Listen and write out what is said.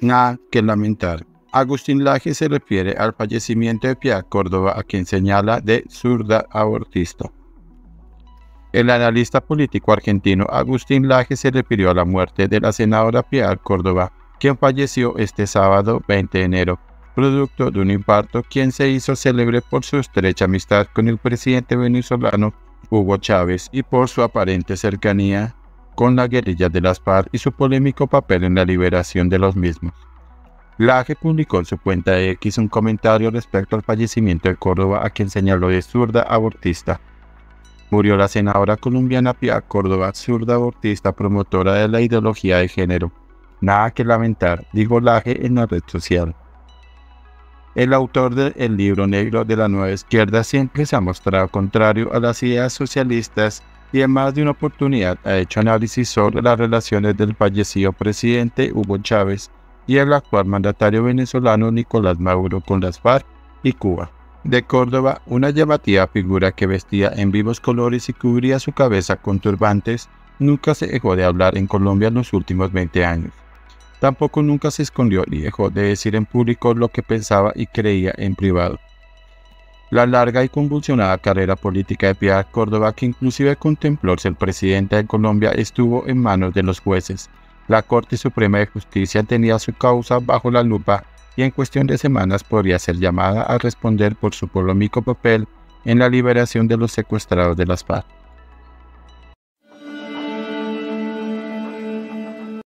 Nada que lamentar. Agustín Laje se refiere al fallecimiento de Piedad Córdoba, a quien señala de zurda abortista. El analista político argentino Agustín Laje se refirió a la muerte de la senadora Piedad Córdoba, quien falleció este sábado 20 de enero, producto de un infarto, quien se hizo célebre por su estrecha amistad con el presidente venezolano Hugo Chávez y por su aparente cercanía con la guerrilla de las FARC y su polémico papel en la liberación de los mismos. Laje publicó en su cuenta de X un comentario respecto al fallecimiento de Córdoba a quien señaló de zurda abortista. Murió la senadora colombiana Pia Córdoba, zurda abortista promotora de la ideología de género. Nada que lamentar, dijo Laje en la red social. El autor del libro negro de la nueva izquierda siempre se ha mostrado contrario a las ideas socialistas y en más de una oportunidad ha hecho análisis sobre las relaciones del fallecido presidente Hugo Chávez y el actual mandatario venezolano Nicolás Maduro con las FARC y Cuba. De Córdoba, una llamativa figura que vestía en vivos colores y cubría su cabeza con turbantes, nunca se dejó de hablar en Colombia en los últimos 20 años. Tampoco nunca se escondió ni dejó de decir en público lo que pensaba y creía en privado. La larga y convulsionada carrera política de Piedad Córdoba, que inclusive contempló ser presidente de Colombia, estuvo en manos de los jueces, la Corte Suprema de Justicia tenía su causa bajo la lupa y en cuestión de semanas podría ser llamada a responder por su polémico papel en la liberación de los secuestrados de las FARC.